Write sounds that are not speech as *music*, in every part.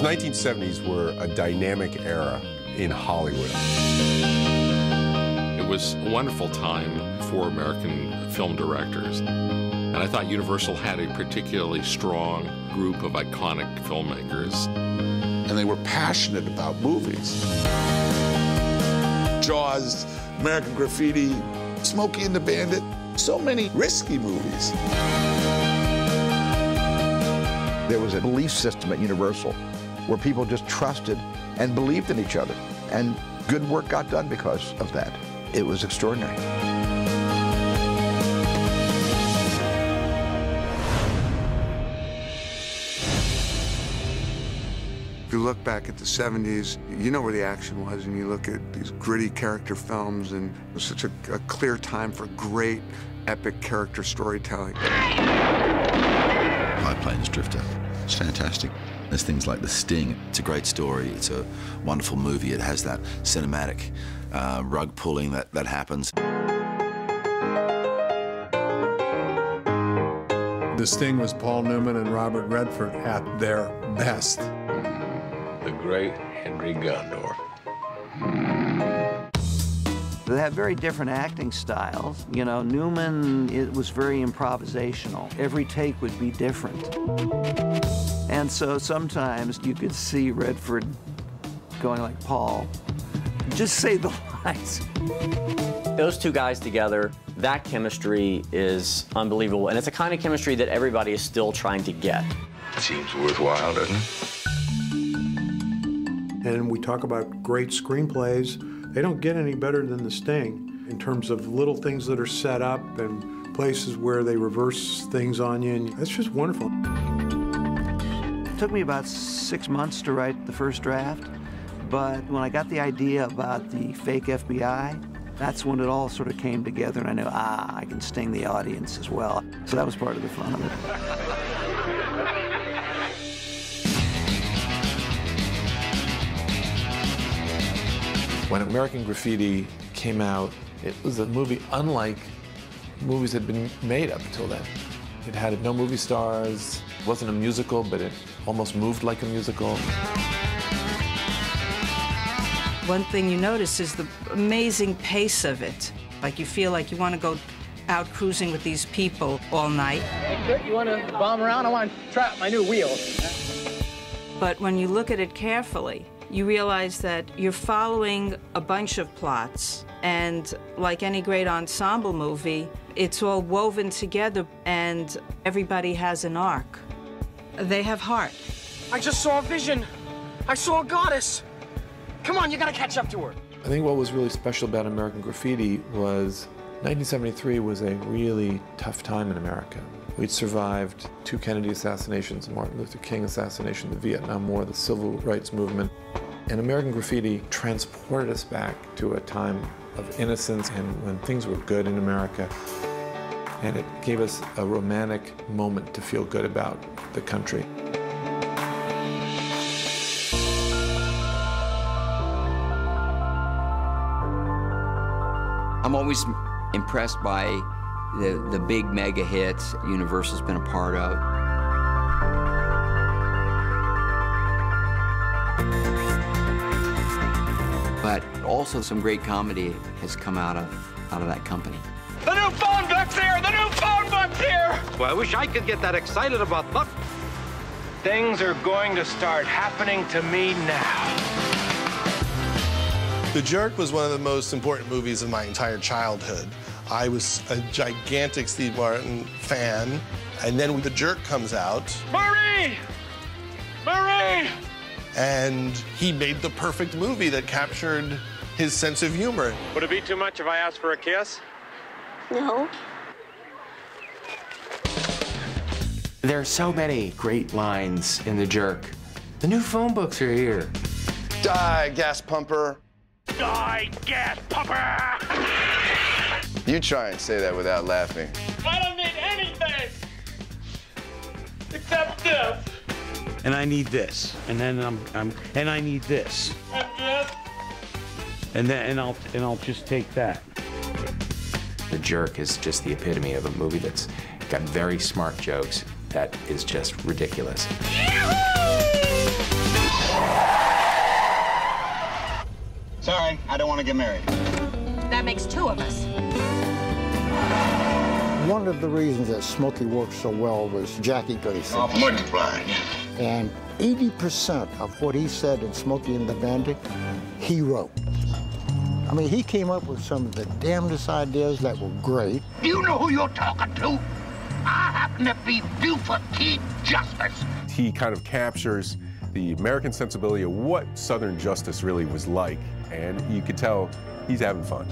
1970s were a dynamic era in Hollywood. It was a wonderful time for American film directors. And I thought Universal had a particularly strong group of iconic filmmakers. And they were passionate about movies. Jaws, American Graffiti, Smokey and the Bandit, so many risky movies. There was a belief system at Universal where people just trusted and believed in each other. And good work got done because of that. It was extraordinary. If you look back at the 70s, you know where the action was, and you look at these gritty character films, and it was such a, a clear time for great, epic character storytelling. High Plains Drifter. It's fantastic. There's things like The Sting. It's a great story. It's a wonderful movie. It has that cinematic uh, rug pulling that, that happens. The Sting was Paul Newman and Robert Redford at their best the great Henry Gondorff. They have very different acting styles. You know, Newman it was very improvisational. Every take would be different. And so sometimes you could see Redford going like Paul, just say the *laughs* lines. Those two guys together, that chemistry is unbelievable. And it's a kind of chemistry that everybody is still trying to get. Seems worthwhile, doesn't it? And we talk about great screenplays. They don't get any better than The Sting in terms of little things that are set up and places where they reverse things on you. And it's just wonderful. It took me about six months to write the first draft, but when I got the idea about the fake FBI, that's when it all sort of came together, and I knew, ah, I can sting the audience as well. So that was part of the fun of it. When American Graffiti came out, it was a movie unlike movies had been made up until then. It had no movie stars, it wasn't a musical, but it almost moved like a musical. One thing you notice is the amazing pace of it. Like you feel like you want to go out cruising with these people all night. Hey, you want to bomb around? I want to try out my new wheel. But when you look at it carefully, you realize that you're following a bunch of plots. And like any great ensemble movie, it's all woven together and everybody has an arc. They have heart. I just saw a vision. I saw a goddess. Come on, you gotta catch up to her. I think what was really special about American Graffiti was 1973 was a really tough time in America. We'd survived two Kennedy assassinations, Martin Luther King assassination, the Vietnam War, the Civil Rights Movement. And American Graffiti transported us back to a time of innocence and when things were good in America. And it gave us a romantic moment to feel good about the country. I'm always impressed by the, the big mega hits Universal's been a part of. Also some great comedy has come out of out of that company. The new phone book's here! The new phone book's here! Well, I wish I could get that excited about luck. Things are going to start happening to me now. The Jerk was one of the most important movies of my entire childhood. I was a gigantic Steve Martin fan. And then when The Jerk comes out... Marie! Marie! And he made the perfect movie that captured his sense of humor. Would it be too much if I asked for a kiss? No. There are so many great lines in The Jerk. The new phone books are here. Die, gas pumper. Die, gas pumper! You try and say that without laughing. I don't need anything except this. And I need this, and then I'm, I'm and I need this, And this. And then and I'll and I'll just take that. The Jerk is just the epitome of a movie that's got very smart jokes that is just ridiculous. Sorry, I don't want to get married. That makes two of us. One of the reasons that Smokey worked so well was Jackie Gleason. Oh, multiplied. And 80% of what he said in Smokey and the Bandit, he wrote. I mean, he came up with some of the damnedest ideas that were great. Do you know who you're talking to? I happen to be Buford T. Justice. He kind of captures the American sensibility of what Southern justice really was like, and you could tell he's having fun.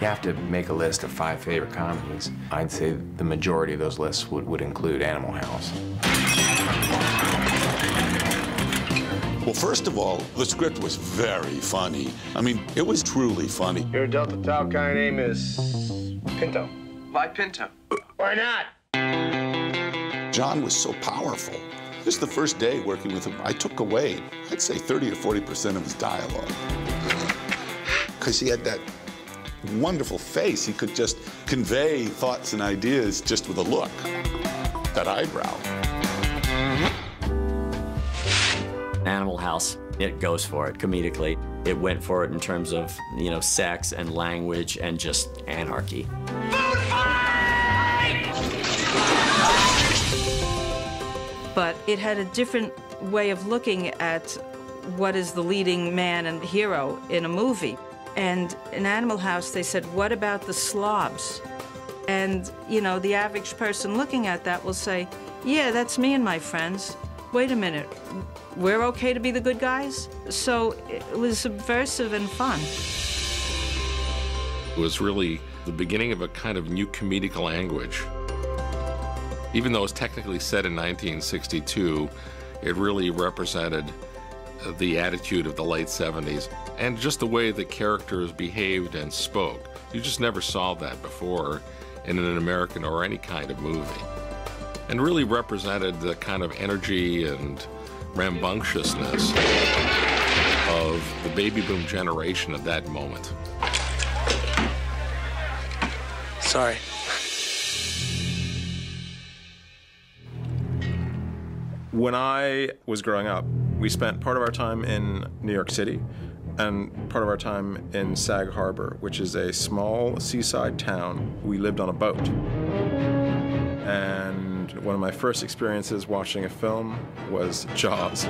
You have to make a list of five favorite comedies. I'd say the majority of those lists would, would include Animal House. Well, first of all, the script was very funny. I mean, it was truly funny. Your Delta Tau Chi name is Pinto. Why Pinto? Why not? John was so powerful. Just the first day working with him, I took away, I'd say 30 or 40% of his dialogue. Because he had that wonderful face. He could just convey thoughts and ideas just with a look, that eyebrow. Animal House, it goes for it comedically. It went for it in terms of, you know, sex and language and just anarchy. But it had a different way of looking at what is the leading man and hero in a movie. And in Animal House, they said, What about the slobs? And, you know, the average person looking at that will say, Yeah, that's me and my friends. Wait a minute, we're okay to be the good guys? So it was subversive and fun. It was really the beginning of a kind of new comedic language. Even though it was technically set in 1962, it really represented uh, the attitude of the late 70s and just the way the characters behaved and spoke. You just never saw that before in an American or any kind of movie. And really represented the kind of energy and rambunctiousness of the baby boom generation at that moment. Sorry. When I was growing up, we spent part of our time in New York City and part of our time in Sag Harbor, which is a small seaside town. We lived on a boat. And one of my first experiences watching a film was Jaws.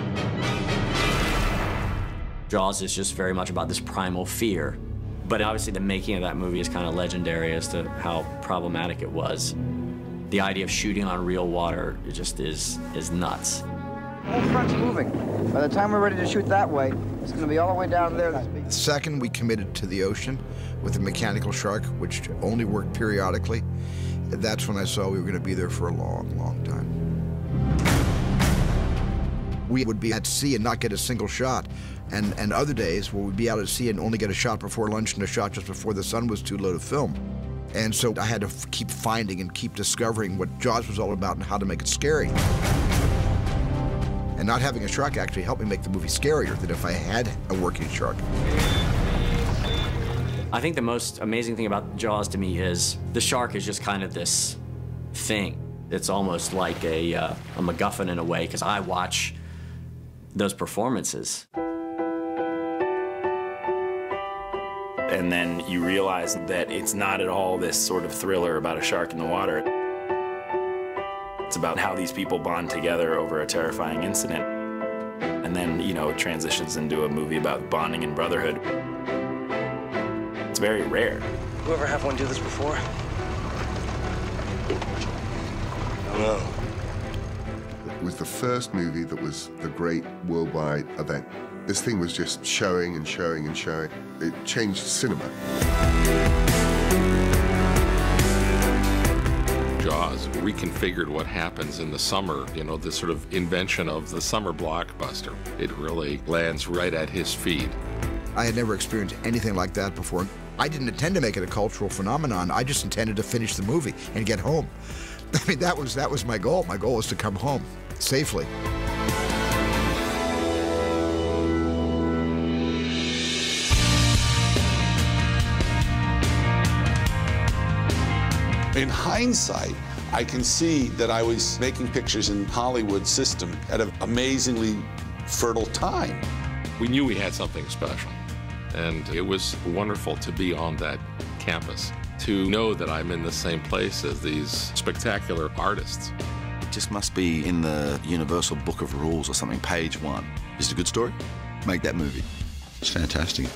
Jaws is just very much about this primal fear. But obviously, the making of that movie is kind of legendary as to how problematic it was. The idea of shooting on real water just is is nuts. Whole front's moving. By the time we're ready to shoot that way, it's going to be all the way down there. The second we committed to the ocean with a mechanical shark, which only worked periodically, that's when I saw we were going to be there for a long, long time. We would be at sea and not get a single shot. And, and other days where we'd be out at sea and only get a shot before lunch and a shot just before the sun was too low to film. And so I had to keep finding and keep discovering what Jaws was all about and how to make it scary. And not having a shark actually helped me make the movie scarier than if I had a working shark. I think the most amazing thing about Jaws to me is the shark is just kind of this thing. It's almost like a, uh, a MacGuffin in a way, because I watch those performances. And then you realize that it's not at all this sort of thriller about a shark in the water. It's about how these people bond together over a terrifying incident. And then, you know, it transitions into a movie about bonding and brotherhood. It's very rare. You ever have one do this before? No. It was the first movie that was the great worldwide event. This thing was just showing and showing and showing. It changed cinema. Reconfigured what happens in the summer, you know, the sort of invention of the summer blockbuster. It really lands right at his feet. I had never experienced anything like that before. I didn't intend to make it a cultural phenomenon. I just intended to finish the movie and get home. *laughs* I mean, that was that was my goal. My goal was to come home safely. In hindsight, I can see that I was making pictures in Hollywood system at an amazingly fertile time. We knew we had something special, and it was wonderful to be on that campus, to know that I'm in the same place as these spectacular artists. It just must be in the Universal Book of Rules or something, page one. Is it a good story? Make that movie. It's fantastic.